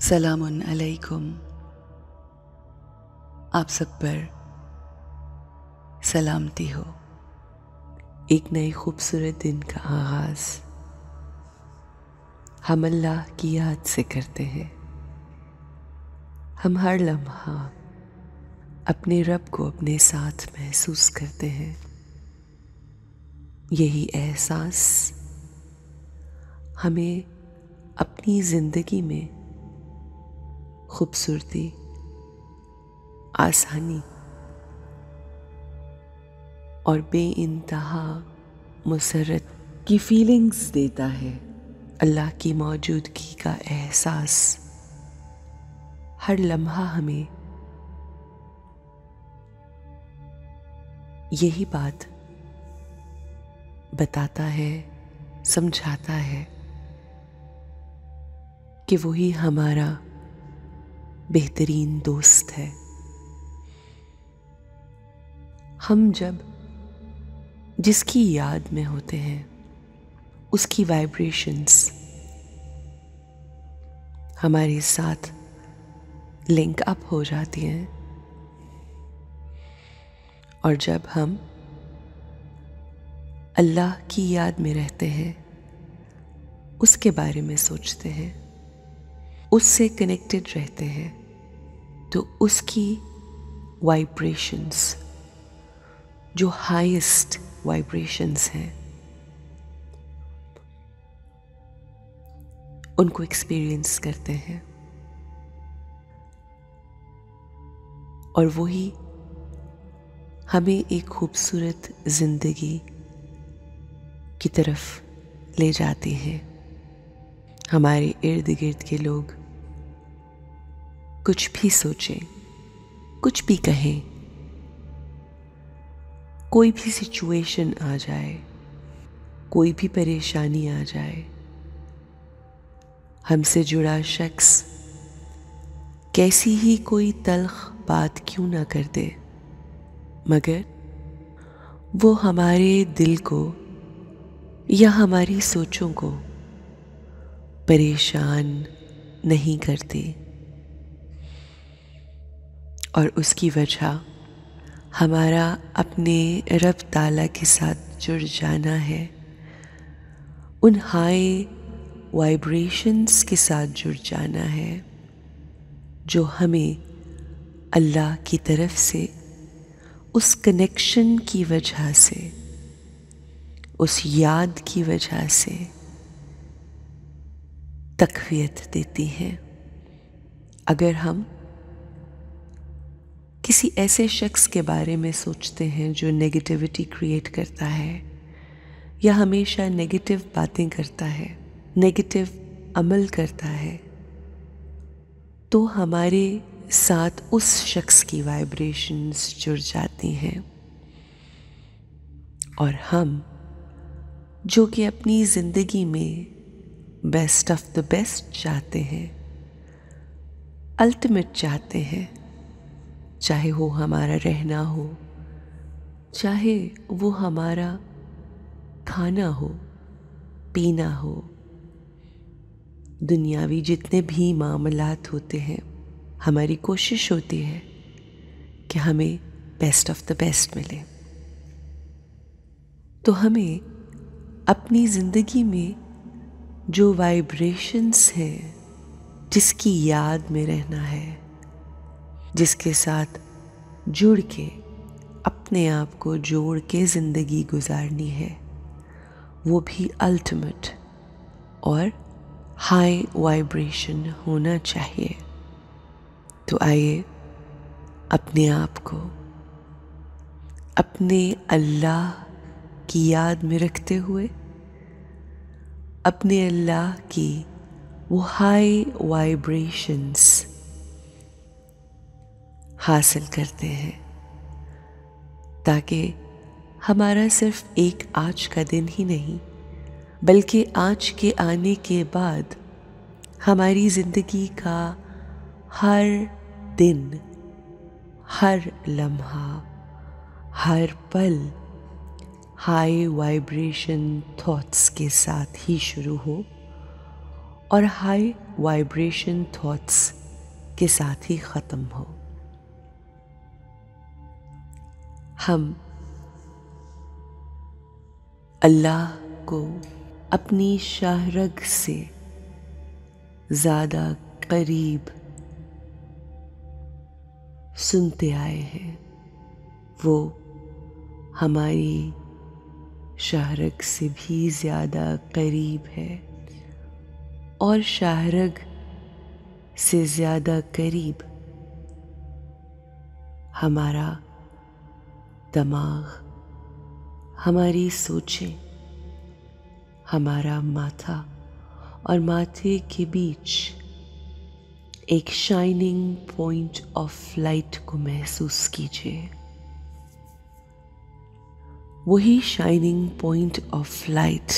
सलाम अलैकुम। आप सब पर सलामती हो। एक नए खूबसूरत दिन का आगाज़ हम अल्लाह की याद से करते हैं। हम हर लम्हा अपने रब को अपने साथ महसूस करते हैं। यही एहसास हमें अपनी ज़िंदगी में खूबसूरती, आसानी और बे इंतहा मुसरत की फीलिंग्स देता है। अल्लाह की मौजूदगी का एहसास हर लम्हा हमें। यही बात बताता है, समझाता है कि वही हमारा बेहतरीन दोस्त है। हम जब जिसकी याद में होते हैं, उसकी वाइब्रेशंस हमारे साथ लिंक अप हो जाती हैं। और जब हम अल्लाह की याद में रहते हैं, उसके बारे में सोचते हैं, उससे कनेक्टेड रहते हैं तो उसकी वाइब्रेशंस जो हाईएस्ट वाइब्रेशंस हैं, उनको एक्सपीरियंस करते हैं। और वही हमें एक खूबसूरत ज़िंदगी की तरफ़ ले जाती हैं। हमारे इर्द गिर्द के लोग कुछ भी सोचें, कुछ भी कहें, कोई भी सिचुएशन आ जाए, कोई भी परेशानी आ जाए, हमसे जुड़ा शख्स कैसी ही कोई तलख बात क्यों ना कर दे। मगर वो हमारे दिल को या हमारी सोचों को परेशान नहीं करती। और उसकी वजह हमारा अपने रब ताला के साथ जुड़ जाना है। उन हाई वाइब्रेशंस के साथ जुड़ जाना है, जो हमें अल्लाह की तरफ़ से, उस कनेक्शन की वजह से, उस याद की वजह से तकवीत देती हैं। अगर हम किसी ऐसे शख्स के बारे में सोचते हैं जो नेगेटिविटी क्रिएट करता है, या हमेशा नेगेटिव बातें करता है नेगेटिव अमल करता है तो हमारे साथ उस शख्स की वाइब्रेशंस जुड़ जाती हैं। और हम, जो कि अपनी ज़िंदगी में बेस्ट ऑफ़ द बेस्ट चाहते हैं अल्टीमेट चाहते हैं चाहे वो हमारा रहना हो, चाहे वो हमारा खाना हो, पीना हो, दुनियावी जितने भी मामलात होते हैं, हमारी कोशिश होती है कि हमें बेस्ट ऑफ़ द बेस्ट मिले। तो हमें अपनी ज़िंदगी में जो वाइब्रेशंस हैं, जिसकी याद में रहना है जिसके साथ जुड़ के अपने आप को जोड़ के ज़िंदगी गुजारनी है, वो भी अल्टीमेट और हाई वाइब्रेशन होना चाहिए। तो आइए अपने आप को अपने अल्लाह की याद में रखते हुए, अपने अल्लाह की वो हाई वाइब्रेशंस हासिल करते हैं। ताकि हमारा सिर्फ़ एक आज का दिन ही नहीं, बल्कि आज के आने के बाद हमारी ज़िंदगी का हर दिन, हर लम्हा, हर पल हाई वाइब्रेशन थॉट्स के साथ ही शुरू हो और हाई वाइब्रेशन थॉट्स के साथ ही ख़त्म हो। हम अल्लाह को अपनी शाहरग से ज़्यादा करीब सुनते आए हैं। वो हमारी शाहरग से भी ज़्यादा करीब है और शाहरग से ज़्यादा करीब हमारा दिमाग, हमारी सोचें, हमारा माथा और माथे के बीच एक शाइनिंग पॉइंट ऑफ़ लाइट को महसूस कीजिए। वही शाइनिंग पॉइंट ऑफ़ लाइट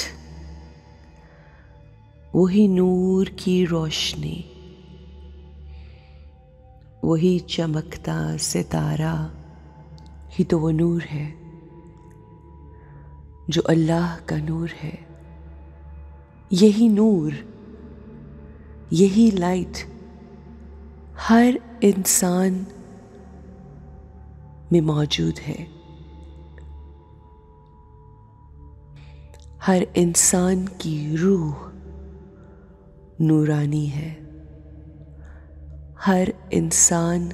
वही नूर की रोशनी, वही चमकता सितारा ही तो वो नूर है, जो अल्लाह का नूर है। यही नूर, यही लाइट हर इंसान में मौजूद है। हर इंसान की रूह नूरानी है। हर इंसान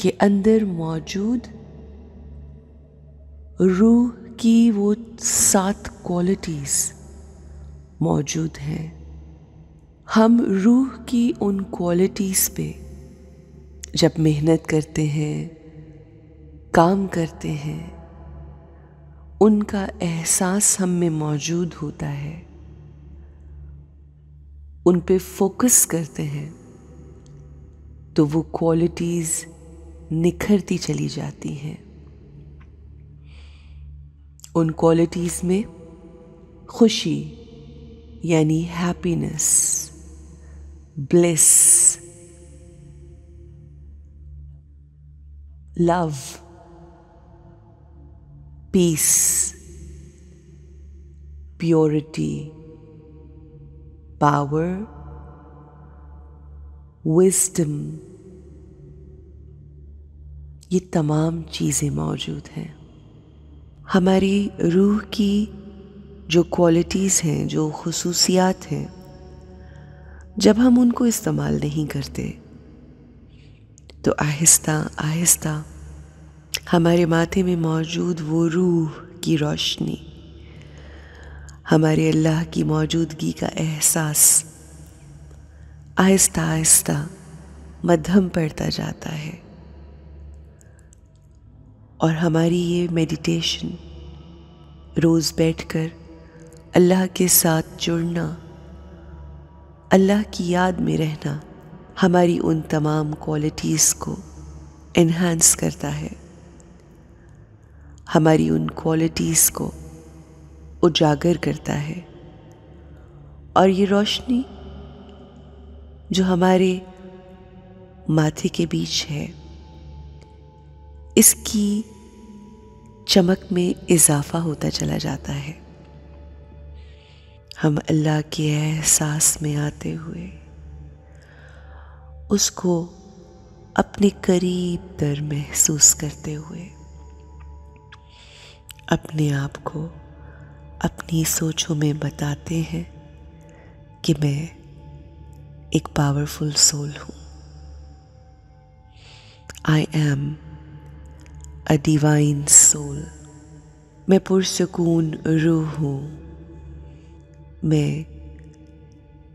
के अंदर मौजूद रूह की वो सात क्वालिटीज़ मौजूद हैं। हम रूह की उन क्वालिटीज़ पे जब मेहनत करते हैं, काम करते हैं, उनका एहसास हम में मौजूद होता है। उन पे फोकस करते हैं तो वो क्वालिटीज़ निखरती चली जाती हैं। उन क्वालिटीज़ में खुशी, यानी happiness bliss love peace purity power wisdom ये तमाम चीज़ें मौजूद हैं। हमारी रूह की जो क्वालिटीज़ हैं, जो खसूसियात हैं, जब हम उनको इस्तेमाल नहीं करते तो आहिस्ता आहिस्ता हमारे माथे में मौजूद वो रूह की रोशनी, हमारे अल्लाह की मौजूदगी का एहसास आहिस्ता आहिस्ता मध्यम पड़ता जाता है। और हमारी ये मेडिटेशन रोज़ बैठकर अल्लाह के साथ जुड़ना, अल्लाह की याद में रहना हमारी उन तमाम क्वालिटीज़ को इन्हांस करता है। हमारी उन क्वालिटीज़ को उजागर करता है। और ये रोशनी जो हमारे माथे के बीच है इसकी चमक में इजाफा होता चला जाता है। हम अल्लाह के एहसास में आते हुए उसको अपने करीब दर महसूस करते हुए अपने आप को अपनी सोचों में बताते हैं कि मैं एक पावरफुल सोल हूँ। I am a divine soul मैं पुरसकून रूह हूँ। मैं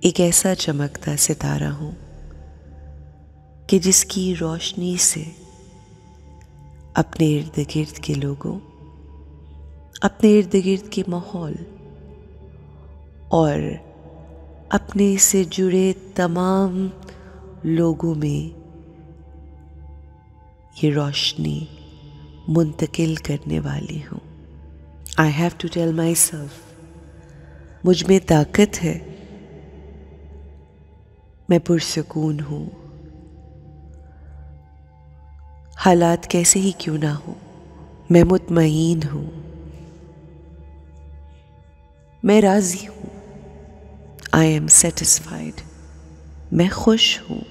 एक ऐसा चमकता सितारा हूँ कि जिसकी रोशनी से अपने इर्द गिर्द के लोगों, अपने इर्द गिर्द के माहौल और अपने से जुड़े तमाम लोगों में ये रोशनी मुंतकिल करने वाली हूँ। I have to tell my self मुझमें ताकत है। मैं पुरसकून हूँ। हालात कैसे ही क्यों ना हो। मैं मुतमईन हूँ। मैं राज़ी हूँ। आई एम सेटिस्फाइड मैं खुश हूँ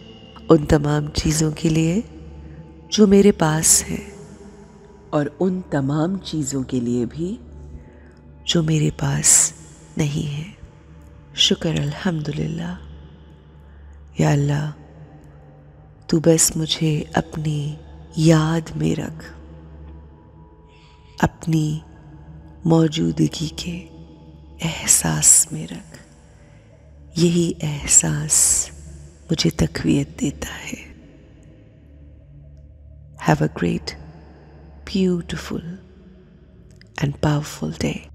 उन तमाम चीज़ों के लिए जो मेरे पास है। और उन तमाम चीज़ों के लिए भी जो मेरे पास नहीं है। शुक्र अल्हम्दुलिल्लाह। या अल्लाह, तू बस मुझे अपनी याद में रख, अपनी मौजूदगी के एहसास में रख। यही एहसास मुझे तकवीत देता है। Have a great beautiful and powerful day.